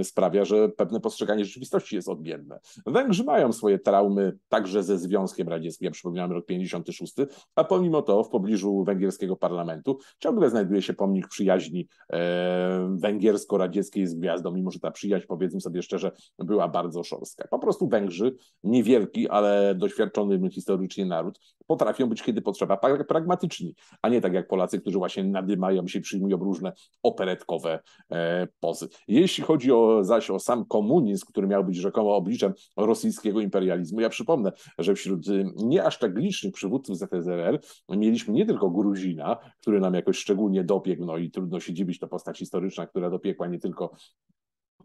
sprawia, że pewne postrzeganie rzeczywistości jest odmienne. Węgrzy mają swoje traumy także ze Związkiem Radzieckim, ja przypominam rok 56, a pomimo to w pobliżu węgierskiego parlamentu ciągle znajduje się pomnik przyjaźni e, węgiersko-radzieckiej z gwiazdą, mimo że ta przyjaźń, powiedzmy sobie szczerze, była bardzo szorstka. Po prostu Węgrzy, niewielki, ale doświadczony historycznie naród, potrafią być, kiedy potrzeba, pragmatyczni, a nie tak jak Polacy, którzy właśnie nadymają się, przyjmują różne operetkowe e, pozy. Jeśli chodzi o, zaś o sam komunizm, który miał być rzekomo obliczem rosyjskiego imperializmu, ja przypomnę, że wśród y, nie aż tak licznych przywódców ZSRR mieliśmy nie tylko Gruzina, który nam jakoś szczególnie dopiekł, no i trudno się dziwić, to postać historyczna, która dopiekła nie tylko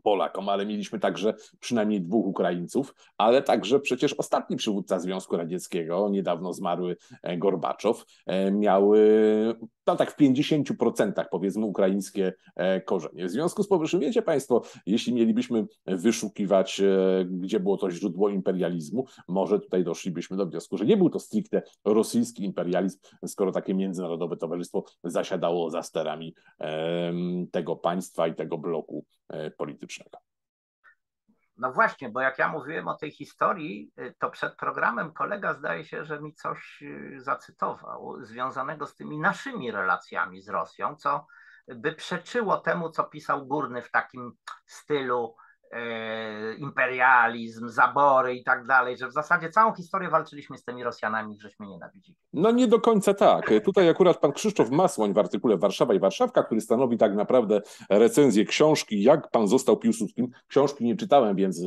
Polakom, ale mieliśmy także przynajmniej dwóch Ukraińców, ale także przecież ostatni przywódca Związku Radzieckiego, niedawno zmarły e, Gorbaczow, e, miał no tak w 50% powiedzmy ukraińskie e, korzenie. W związku z powyższym wiecie Państwo, jeśli mielibyśmy wyszukiwać, gdzie było to źródło imperializmu, może tutaj doszlibyśmy do wniosku, że nie był to stricte rosyjski imperializm, skoro takie międzynarodowe towarzystwo zasiadało za sterami tego państwa i tego bloku politycznego politycznego. No właśnie, bo jak ja mówiłem o tej historii, to przed programem kolega zdaje się, że mi coś y, zacytował związanego z tymi naszymi relacjami z Rosją, co by przeczyło temu, co pisał Górny w takim stylu imperializm, zabory i tak dalej, że w zasadzie całą historię walczyliśmy z tymi Rosjanami, żeśmy nienawidzili. No nie do końca tak. Tutaj akurat pan Krzysztof Masłoń w artykule Warszawa i Warszawka, który stanowi tak naprawdę recenzję książki Jak pan został Piłsudskim. Książki nie czytałem, więc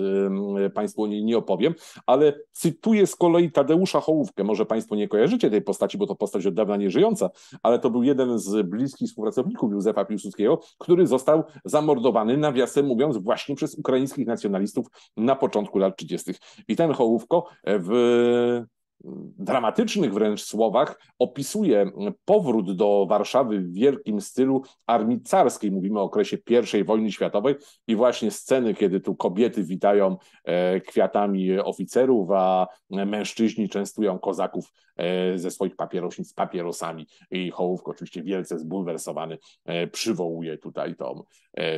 państwu nie, nie opowiem, ale cytuję z kolei Tadeusza Hołówkę. Może państwo nie kojarzycie tej postaci, bo to postać od dawna nieżyjąca, ale to był jeden z bliskich współpracowników Józefa Piłsudskiego, który został zamordowany, nawiasem mówiąc, właśnie przez ukraińskich nacjonalistów na początku lat 30. I ten Hołówko w dramatycznych wręcz słowach opisuje powrót do Warszawy w wielkim stylu armii carskiej. Mówimy o okresie I wojny światowej i właśnie sceny, kiedy tu kobiety witają e, kwiatami oficerów, a mężczyźni częstują kozaków e, ze swoich papierosnic papierosami. I Hołówko oczywiście wielce zbulwersowany e, przywołuje tutaj tą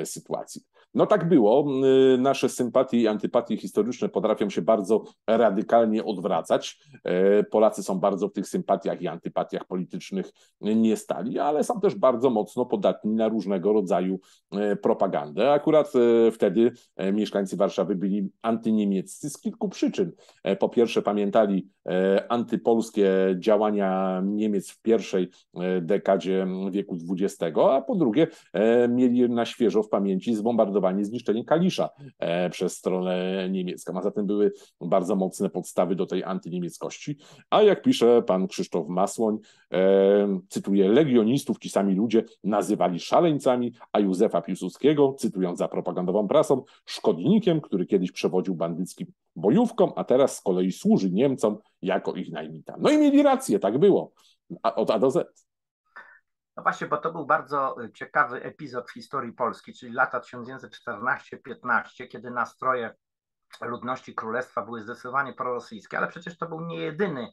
sytuację. No tak było. Y, nasze sympatie i antypatie historyczne potrafią się bardzo radykalnie odwracać. E, Polacy są bardzo w tych sympatiach i antypatiach politycznych nie stali, ale są też bardzo mocno podatni na różnego rodzaju e, propagandę. Akurat wtedy mieszkańcy Warszawy byli antyniemieccy z kilku przyczyn. Po pierwsze, pamiętali antypolskie działania Niemiec w pierwszej dekadzie wieku XX, a po drugie, mieli na świeżo w pamięci zbombardowanie zdecydowanie zniszczenie Kalisza e, przez stronę niemiecką, a zatem były bardzo mocne podstawy do tej antyniemieckości. A jak pisze pan Krzysztof Masłoń, e, cytuję, legionistów ci sami ludzie nazywali szaleńcami, a Józefa Piłsudskiego, cytując za propagandową prasą, szkodnikiem, który kiedyś przewodził bandyckim bojówkom, a teraz z kolei służy Niemcom jako ich najmita. No i mieli rację, tak było. Od A do Z. No właśnie, bo to był bardzo y, ciekawy epizod w historii Polski, czyli lata 1914-15, kiedy nastroje ludności królestwa były zdecydowanie prorosyjskie, ale przecież to był nie jedyny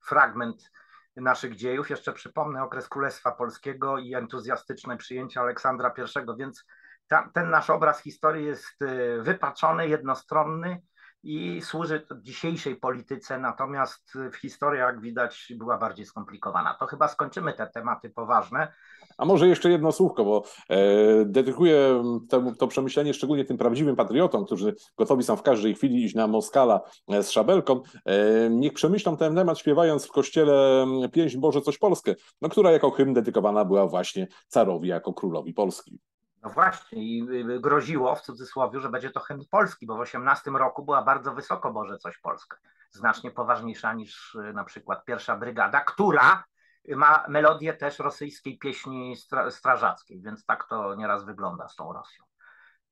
fragment naszych dziejów. Jeszcze przypomnę okres Królestwa Polskiego i entuzjastyczne przyjęcie Aleksandra I, więc ta, ten nasz obraz historii jest y, wypaczony, jednostronny i służy dzisiejszej polityce, natomiast w historii, jak widać, była bardziej skomplikowana. To chyba skończymy te tematy poważne. A może jeszcze jedno słówko, bo e, dedykuję to, to przemyślenie szczególnie tym prawdziwym patriotom, którzy gotowi są w każdej chwili iść na Moskala e, z szabelką. E, niech przemyślą ten temat śpiewając w kościele pieśń Boże coś Polskę, no, która jako hymn dedykowana była właśnie carowi jako królowi Polski. No właśnie, i y, groziło w cudzysłowie, że będzie to hymn polski, bo w 18 roku była bardzo wysoko Boże coś Polska, znacznie poważniejsza niż y, na przykład pierwsza brygada, która ma melodię też rosyjskiej pieśni strażackiej, więc tak to nieraz wygląda z tą Rosją.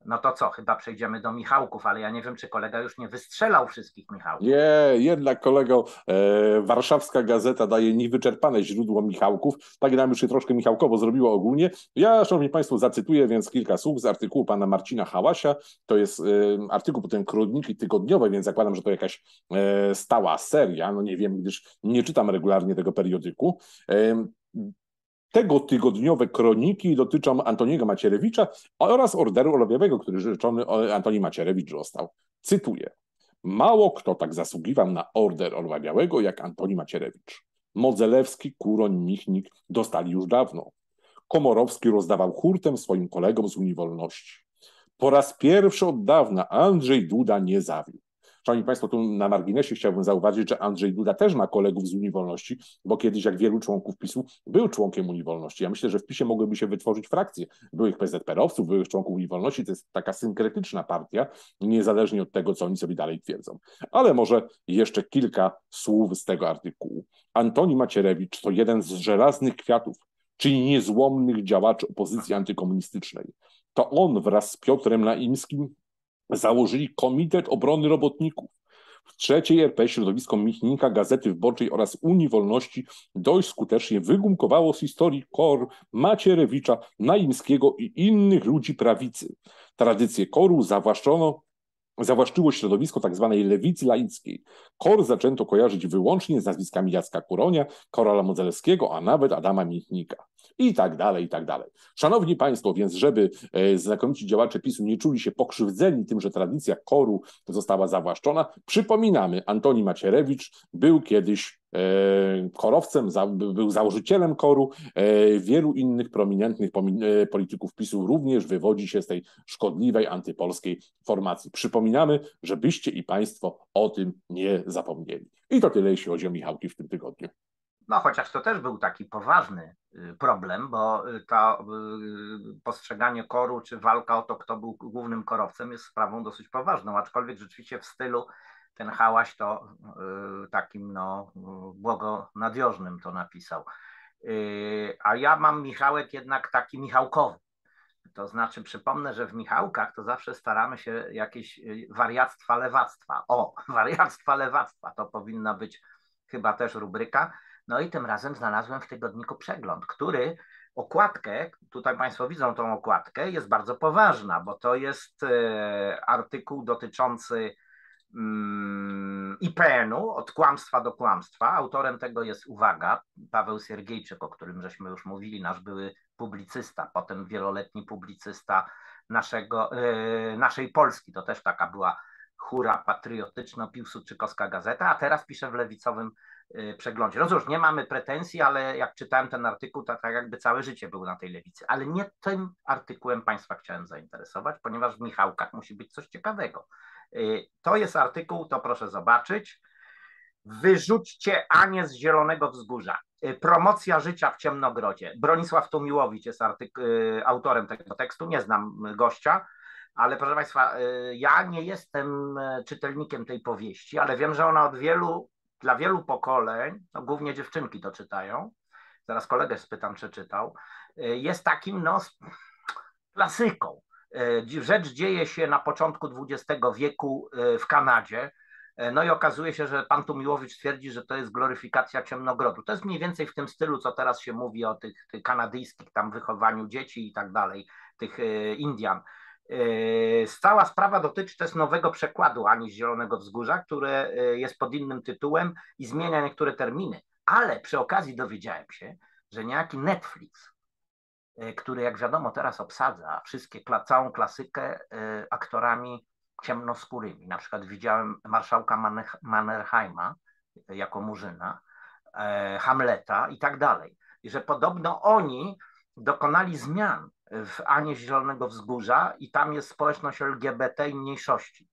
No to co, chyba przejdziemy do Michałków, ale ja nie wiem, czy kolega już nie wystrzelał wszystkich Michałków. Nie, jednak kolego, e, warszawska gazeta daje niewyczerpane źródło Michałków, tak nam już się troszkę Michałkowo zrobiło ogólnie. Ja, szanowni państwo, zacytuję więc kilka słów z artykułu pana Marcina Hałasia, to jest e, artykuł potem kroniki tygodniowej, więc zakładam, że to jakaś e, stała seria, no nie wiem, gdyż nie czytam regularnie tego periodyku. Tego tygodniowe kroniki dotyczą Antoniego Macierewicza oraz orderu Orlowiowego, który rzeczony Antoni Macierewicz został. Cytuję. Mało kto tak zasługiwał na order Orła Białego jak Antoni Macierewicz. Modzelewski, Kuroń, Michnik dostali już dawno. Komorowski rozdawał hurtem swoim kolegom z Unii Wolności. Po raz pierwszy od dawna Andrzej Duda nie zawiódł. Szanowni Państwo, tu na marginesie chciałbym zauważyć, że Andrzej Duda też ma kolegów z Unii Wolności, bo kiedyś, jak wielu członków PiSu, był członkiem Unii Wolności. Ja myślę, że w PiSie mogłyby się wytworzyć frakcje byłych PZPR-owców, byłych członków Unii Wolności. To jest taka synkretyczna partia, niezależnie od tego, co oni sobie dalej twierdzą. Ale może jeszcze kilka słów z tego artykułu. Antoni Macierewicz to jeden z żelaznych kwiatów, czyli niezłomnych działaczy opozycji antykomunistycznej. To on wraz z Piotrem Naimskim założyli Komitet Obrony Robotników. W trzeciej RP środowisko Michnika, Gazety Wyborczej oraz Unii Wolności dość skutecznie wygumkowało z historii KOR, Macierewicza, Naimskiego i innych ludzi prawicy. Tradycję KOR-u zawłaszczono zawłaszczyło środowisko tzw. Tak lewicy laickiej. KOR zaczęto kojarzyć wyłącznie z nazwiskami Jacka Kuronia, Korala Modzelewskiego, a nawet Adama Michnika. I tak dalej, i tak dalej. Szanowni Państwo, więc żeby e, znakomici działacze PiSu nie czuli się pokrzywdzeni tym, że tradycja koru została zawłaszczona, przypominamy, Antoni Macierewicz był kiedyś e, korowcem, był założycielem koru. E, wielu innych prominentnych polityków PiSu również wywodzi się z tej szkodliwej antypolskiej formacji. Przypominamy, żebyście i Państwo o tym nie zapomnieli. I to tyle, jeśli chodzi o Michałki w tym tygodniu. No, chociaż to też był taki poważny y, problem, bo y, to y, postrzeganie koru czy walka o to, kto był głównym korowcem, jest sprawą dosyć poważną, aczkolwiek rzeczywiście w stylu ten hałaś to takim no, błogonadiożnym to napisał. A ja mam Michałek jednak taki Michałkowy. To znaczy, przypomnę, że w Michałkach to zawsze staramy się jakieś wariactwa lewactwa. O, wariactwa lewactwa to powinna być chyba też rubryka. No i tym razem znalazłem w tygodniku przegląd, który okładkę, tutaj Państwo widzą tą okładkę, jest bardzo poważna, bo to jest e, artykuł dotyczący mm, IPN-u, od kłamstwa do kłamstwa. Autorem tego jest, uwaga, Paweł Siergiejczyk, o którym żeśmy już mówili, nasz były publicysta, potem wieloletni publicysta naszego, e, naszej Polski. To też taka była hura patriotyczno-piłsudczykowska gazeta, a teraz pisze w lewicowym przeglądzie. No cóż, nie mamy pretensji, ale jak czytałem ten artykuł, to tak jakby całe życie był na tej lewicy. Ale nie tym artykułem Państwa chciałem zainteresować, ponieważ w Michałkach musi być coś ciekawego. Y, to jest artykuł, to proszę zobaczyć. Wyrzućcie Anię z Zielonego Wzgórza. Y, promocja życia w Ciemnogrodzie. Bronisław Tumiłowicz jest autorem tego tekstu, nie znam gościa, ale proszę Państwa, ja nie jestem czytelnikiem tej powieści, ale wiem, że ona od wielu dla wielu pokoleń, no głównie dziewczynki to czytają, zaraz kolegę spytam, czy czytał, y, jest takim no, klasyką. Y, rzecz dzieje się na początku XX wieku y, w Kanadzie, no i okazuje się, że pan Tumiłowicz twierdzi, że to jest gloryfikacja ciemnogrodu. To jest mniej więcej w tym stylu, co teraz się mówi o tych, tych kanadyjskich tam wychowaniu dzieci i tak dalej, tych Indian. Yy, cała sprawa dotyczy też nowego przekładu Ani z Zielonego Wzgórza, które yy, jest pod innym tytułem i zmienia niektóre terminy. Ale przy okazji dowiedziałem się, że niejaki Netflix, yy, który jak wiadomo teraz obsadza wszystkie, całą klasykę aktorami ciemnoskórymi. Na przykład widziałem marszałka Mannerheima jako Murzyna, Hamleta i tak dalej. I że podobno oni dokonali zmian w Anie Zielonego Wzgórza i tam jest społeczność LGBT i mniejszości.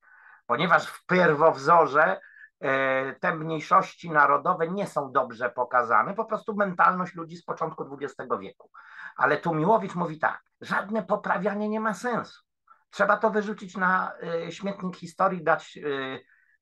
Ponieważ w pierwowzorze e, te mniejszości narodowe nie są dobrze pokazane, po prostu mentalność ludzi z początku XX wieku. Ale tu Miłowicz mówi tak, żadne poprawianie nie ma sensu. Trzeba to wyrzucić na e, śmietnik historii, dać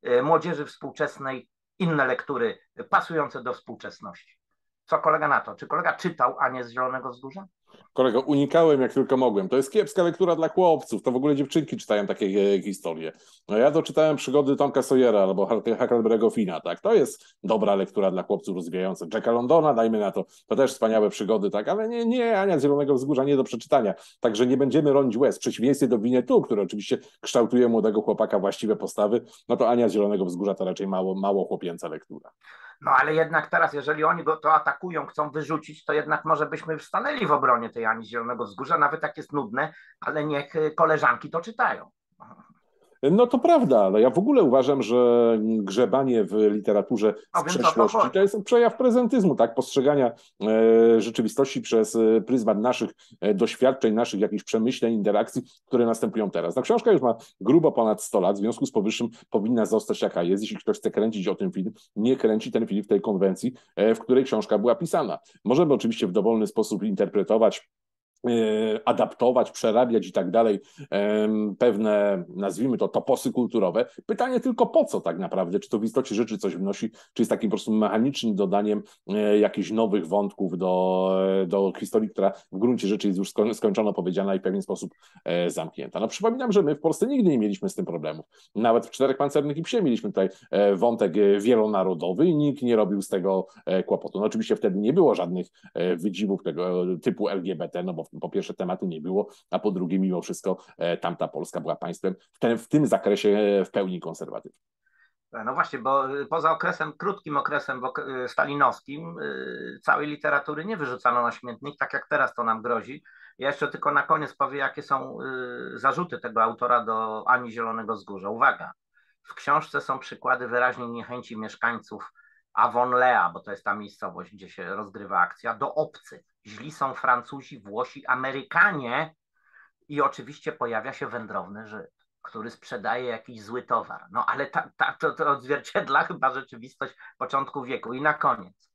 e, młodzieży współczesnej inne lektury pasujące do współczesności. Co kolega na to? Czy kolega czytał Anię z Zielonego Wzgórza? Kolego, unikałem jak tylko mogłem. To jest kiepska lektura dla chłopców. To w ogóle dziewczynki czytają takie e, historie. No ja to czytałem przygody Tomka Sawyera albo Huckleberry'ego Fina, tak? To jest dobra lektura dla chłopców rozwijająca. Jacka Londona, dajmy na to. To też wspaniałe przygody, tak? Ale nie, nie, Ania z Zielonego Wzgórza nie do przeczytania. Także nie będziemy ronić łez. W przeciwieństwie do Winetu, który oczywiście kształtuje młodego chłopaka właściwe postawy, no to Ania z Zielonego Wzgórza to raczej mało, mało chłopięca lektura. No ale jednak teraz, jeżeli oni go to atakują, chcą wyrzucić, to jednak może byśmy stanęli w obronie tej Ani Zielonego Wzgórza, nawet jak jest nudne, ale niech koleżanki to czytają. No to prawda, ale ja w ogóle uważam, że grzebanie w literaturze z przeszłości to jest przejaw prezentyzmu, tak? Postrzegania e, rzeczywistości przez e, pryzmat naszych e, doświadczeń, naszych jakichś przemyśleń, interakcji, które następują teraz. Ta książka już ma grubo ponad 100 lat, w związku z powyższym powinna zostać jaka jest. Jeśli ktoś chce kręcić o tym film, nie kręci ten film w tej konwencji, w której książka była pisana. Możemy oczywiście w dowolny sposób interpretować adaptować, przerabiać i tak dalej pewne, nazwijmy to, toposy kulturowe. Pytanie tylko po co tak naprawdę? Czy to w istocie rzeczy coś wnosi, czy jest takim po prostu mechanicznym dodaniem e, jakichś nowych wątków do, do historii, która w gruncie rzeczy jest już skończono powiedziana i w pewien sposób e, zamknięta. No przypominam, że my w Polsce nigdy nie mieliśmy z tym problemów. Nawet w Czterech Pancernych i Psie mieliśmy tutaj wątek wielonarodowy i nikt nie robił z tego kłopotu. No oczywiście wtedy nie było żadnych wydziwów tego typu LGBT, no bo po pierwsze tematu nie było, a po drugie mimo wszystko e, tamta Polska była państwem w, w tym zakresie e, w pełni konserwatywnym. No właśnie, bo poza okresem, krótkim okresem stalinowskim, całej literatury nie wyrzucano na śmietnik, tak jak teraz to nam grozi. Ja jeszcze tylko na koniec powiem, jakie są zarzuty tego autora do Ani Zielonego Wzgórza. Uwaga, w książce są przykłady wyraźnej niechęci mieszkańców Avonlea, bo to jest ta miejscowość, gdzie się rozgrywa akcja, do obcych. Źli są Francuzi, Włosi, Amerykanie i oczywiście pojawia się wędrowny Żyd, który sprzedaje jakiś zły towar. No ale ta, ta, to, to odzwierciedla chyba rzeczywistość początku wieku. I na koniec.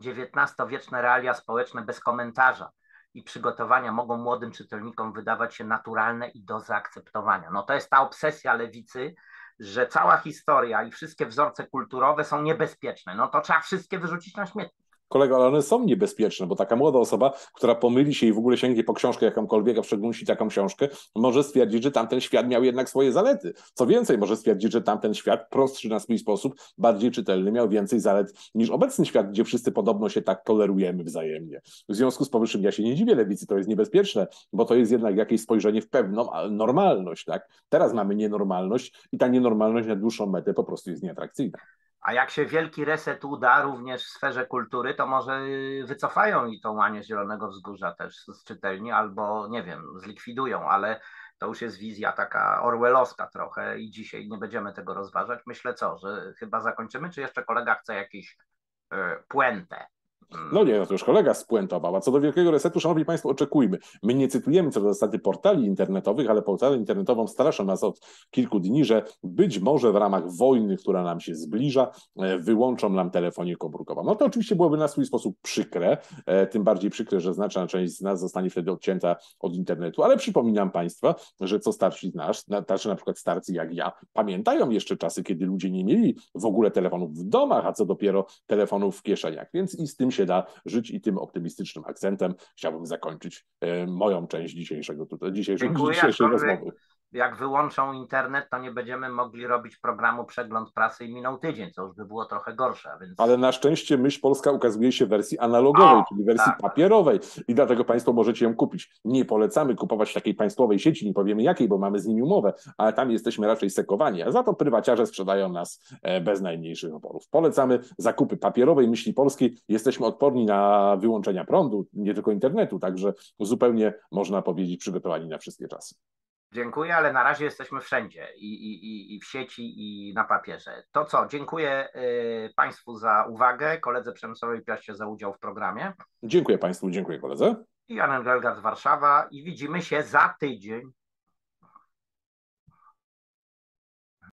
XIX-wieczne realia społeczne bez komentarza i przygotowania mogą młodym czytelnikom wydawać się naturalne i do zaakceptowania. No to jest ta obsesja lewicy, że cała historia i wszystkie wzorce kulturowe są niebezpieczne, no to trzeba wszystkie wyrzucić na śmietnik kolego, ale one są niebezpieczne, bo taka młoda osoba, która pomyli się i w ogóle sięgnie po książkę jakąkolwiek, a w taką książkę, może stwierdzić, że tamten świat miał jednak swoje zalety. Co więcej, może stwierdzić, że tamten świat, prostszy na swój sposób, bardziej czytelny, miał więcej zalet niż obecny świat, gdzie wszyscy podobno się tak tolerujemy wzajemnie. W związku z powyższym ja się nie dziwię lewicy, to jest niebezpieczne, bo to jest jednak jakieś spojrzenie w pewną normalność. Tak? Teraz mamy nienormalność i ta nienormalność na dłuższą metę po prostu jest nieatrakcyjna. A jak się wielki reset uda również w sferze kultury, to może wycofają i tą łanię Zielonego Wzgórza też z czytelni, albo nie wiem, zlikwidują, ale to już jest wizja taka orwellowska trochę i dzisiaj nie będziemy tego rozważać. Myślę co, że chyba zakończymy, czy jeszcze kolega chce jakieś e, puentę? No nie, no to już kolega spuentował. A co do Wielkiego Resetu, szanowni państwo, oczekujmy. My nie cytujemy co do zasady portali internetowych, ale portale internetową straszą nas od kilku dni, że być może w ramach wojny, która nam się zbliża, e, wyłączą nam telefonię komórkową. No to oczywiście byłoby na swój sposób przykre, e, tym bardziej przykre, że znaczna część z nas zostanie wtedy odcięta od internetu, ale przypominam państwa, że co starsi z nas, znaczy na przykład starcy jak ja, pamiętają jeszcze czasy, kiedy ludzie nie mieli w ogóle telefonów w domach, a co dopiero telefonów w kieszeniach, więc i z tym się da żyć i tym optymistycznym akcentem. Chciałbym zakończyć e, moją część dzisiejszego, tutaj, dzisiejszego, dzisiejszej rozmowy jak wyłączą internet, to nie będziemy mogli robić programu Przegląd Prasy i minął tydzień, co już by było trochę gorsze. Więc... Ale na szczęście myśl polska ukazuje się w wersji analogowej, o, czyli wersji tak. papierowej i dlatego Państwo możecie ją kupić. Nie polecamy kupować takiej państwowej sieci, nie powiemy jakiej, bo mamy z nimi umowę, ale tam jesteśmy raczej sekowani, a za to prywaciarze sprzedają nas e, bez najmniejszych oporów. Polecamy zakupy papierowej myśli polskiej. Jesteśmy odporni na wyłączenia prądu, nie tylko internetu, także zupełnie można powiedzieć przygotowani na wszystkie czasy. Dziękuję, ale na razie jesteśmy wszędzie i, i, i w sieci, i na papierze. To co, dziękuję y, Państwu za uwagę, koledze Przemysłowi Piaście za udział w programie. Dziękuję Państwu, dziękuję koledze. I Jan z Warszawa i widzimy się za tydzień.